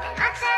I